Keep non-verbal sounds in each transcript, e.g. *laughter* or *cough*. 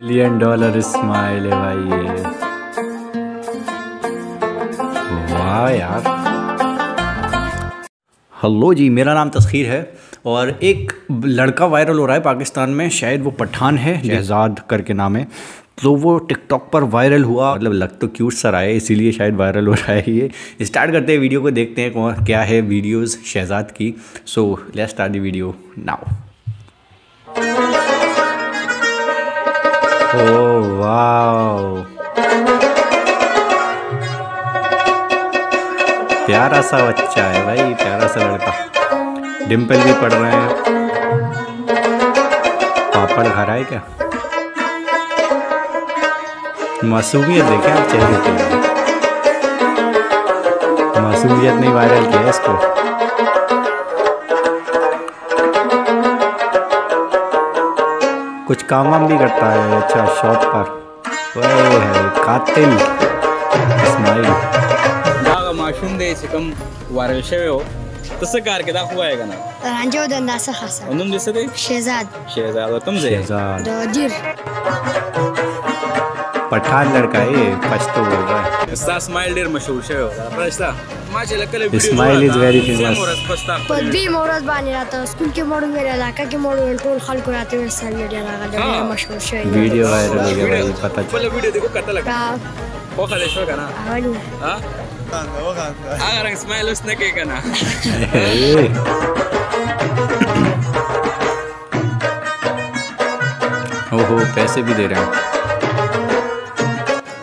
Million dollar smile है भाई ये। वाह यार। हेलो जी मेरा नाम तस्खीर है और एक लड़का वायरल हो रहा है पाकिस्तान में शायद वो पठान है शहजाद करके नाम है। तो वो टिकटॉक पर वायरल हुआ। मतलब लग तो क्यूट सर आए इसीलिए शायद वायरल हो रहा है ये। स्टार्ट करते हैं वीडियो को देखते हैं कौन क्या है वीडियोस शहजाद की। So let's start the video now प्यारा सा बच्चा है भाई, प्यारा सा लड़का। डिम्पल भी पढ़ रहे हैं। पापड़ घर आए क्या? मासूमियत देखें आप चेहरे पे। मासूमियत नहीं वायरल किया इसको। कुछ काम वाम भी करता है अच्छा शॉप पर। ओए है कातिल इस्माइल। दागा माशूम दे सिकम वायरल शो तसं कारकीर्द दाखवाय का ना? रांजेव धंदा असं खासा। म्हणून दिसत आहे शेजाद। शेजाद तुमचे शेजाद। दीर पठान लड़का है पछतो पश्तो बोल रहा है। इसका स्माइल देर मशहूर शे हो रहा है इसका माशाल्लाह कल video smile is very famous पर भी मोरस बानी रहता है स्कूल के मोड़ में इलाका के मोड़ में टोल खाल को आते हुए सर मीडिया लगा दे। हाँ। मशहूर शे। वीडियो वायरल हो गया भाई पता चला। वीडियो देखो कता लगा। हाँ। हाँ, वो खाले शो का ना? हाँ हाँ? वो खांदा आ रंग स्माइल उसने के का ना। ओहो पैसे भी दे रहे हैं।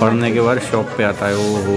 पढ़ने के बाद शॉप पे आता है ओहो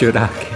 चुरा के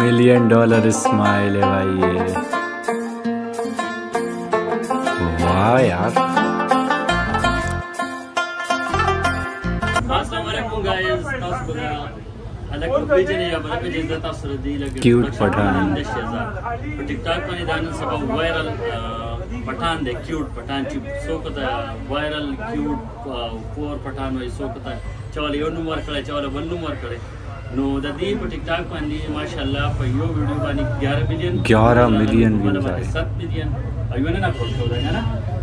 मिलियन डॉलर स्माइल है भाई ये वाह यार। क्यूट पठान। टिकटॉक आणि दान पठान दे क्यूट पठान ची सोकत वायरल क्यूट पोर पठान होय सोकत चवल यो नंबर कडे चवल वन नंबर कडे नो ददी पर टिकटॉक पानी माशाल्लाह पर यो वीडियो पानी 11 मिलियन 11 मिलियन व्यूज़ आए। 7 मिलियन अयो ना खोल खोल है ना?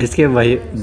इसके भाई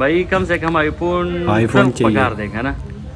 भाई कम से कम आईफोन iPhone चाहिए। पगार देगा ना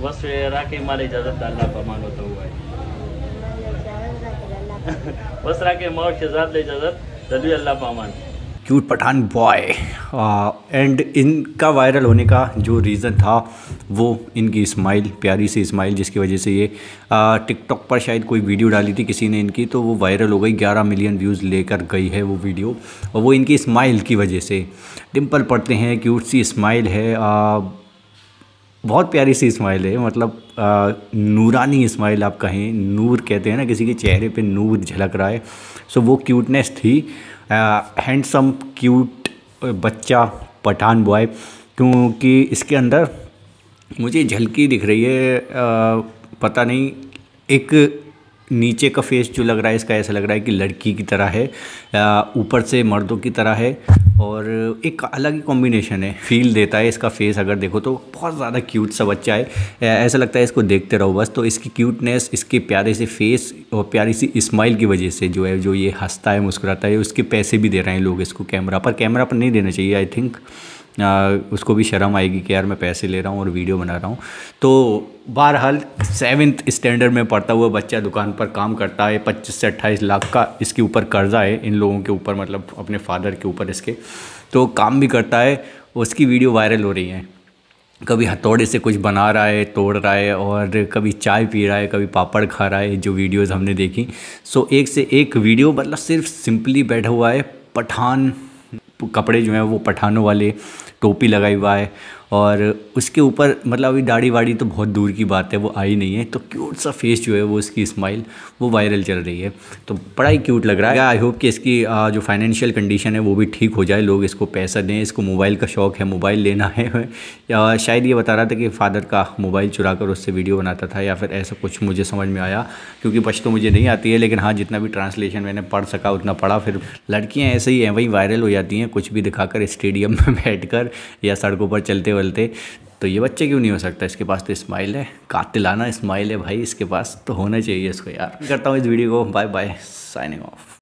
વસ્તુ *laughs* शहजाद इजाज़त अल्लाह क्यूट पठान बॉय एंड इनका वायरल होने का जो रीज़न था वो इनकी स्माइल प्यारी सी स्माइल जिसकी वजह से ये टिकटॉक पर शायद कोई वीडियो डाली थी किसी ने इनकी तो वो वायरल हो गई 11 मिलियन व्यूज़ लेकर गई है वो वीडियो और वो इनकी स्माइल की वजह से। डिम्पल पड़ते हैं क्यूट सी स्माइल है आ, बहुत प्यारी सी स्माइल है मतलब आ, नूरानी स्माइल आप कहें नूर कहते हैं ना किसी के चेहरे पे नूर झलक रहा है। सो वो क्यूटनेस थी। हैंडसम क्यूट बच्चा पठान बॉय क्योंकि इसके अंदर मुझे झलकी दिख रही है आ, पता नहीं एक नीचे का फेस जो लग रहा है, इसका ऐसा लग रहा है कि लड़की की तरह है ऊपर से मर्दों की तरह है, और एक अलग ही कॉम्बिनेशन है फील देता है इसका फेस अगर देखो तो। बहुत ज़्यादा क्यूट सा बच्चा है। ऐसा लगता है इसको देखते रहो बस। तो इसकी क्यूटनेस इसके प्यारे से फेस और प्यारी सी स्माइल की वजह से जो है, जो ये हंसता है, मुस्कुराता है, उसके पैसे भी दे रहे हैं लोग इसको कैमरा पर। कैमरा पर नहीं देना चाहिए आई थिंक आ, उसको भी शर्म आएगी कि यार मैं पैसे ले रहा हूँ और वीडियो बना रहा हूँ। तो बहरहाल सेवन्थ स्टैंडर्ड में पढ़ता हुआ बच्चा दुकान पर काम करता है पच्चीस से अट्ठाईस लाख का इसके ऊपर कर्जा है इन लोगों के ऊपर मतलब अपने फादर के ऊपर इसके। तो काम भी करता है उसकी वीडियो वायरल हो रही है। कभी हथौड़े से कुछ बना रहा है तोड़ रहा है और कभी चाय पी रहा है कभी पापड़ खा रहा है जो वीडियोस हमने देखी। सो एक से एक वीडियो मतलब सिर्फ़ सिंपली बैठा हुआ है पठान कपड़े जो हैं वो पठानों वाले टोपी लगाई हुआ है। और उसके ऊपर मतलब अभी दाढ़ी वाड़ी तो बहुत दूर की बात है, वो आई नहीं है तो क्यूट सा फेस जो है वो उसकी स्माइल वो वायरल चल रही है। तो बड़ा ही क्यूट लग रहा है। आई होप कि इसकी जो फाइनेंशियल कंडीशन है, वो भी ठीक हो जाए, लोग इसको पैसा दें, इसको मोबाइल का शौक़ है मोबाइल लेना है। या शायद ये बता रहा था कि फ़ादर का मोबाइल चुरा कर उससे वीडियो बनाता था, या फिर ऐसा कुछ मुझे समझ में आया, क्योंकि पश्तो मुझे नहीं आती है, लेकिन हाँ जितना भी ट्रांसलेशन मैंने पढ़ सका, उतना पढ़ा, फिर लड़कियाँ ऐसे ही हैं, वही वायरल हो जाती हैं, कुछ भी दिखाकर स्टेडियम में बैठ या सड़कों पर चलते वलते तो ये बच्चे क्यों नहीं हो सकता? इसके पास तो स्माइल है। कातिलाना स्माइल है भाई, इसके पास तो होना चाहिए इसको यार। करता हूँ इस वीडियो को। Bye bye signing of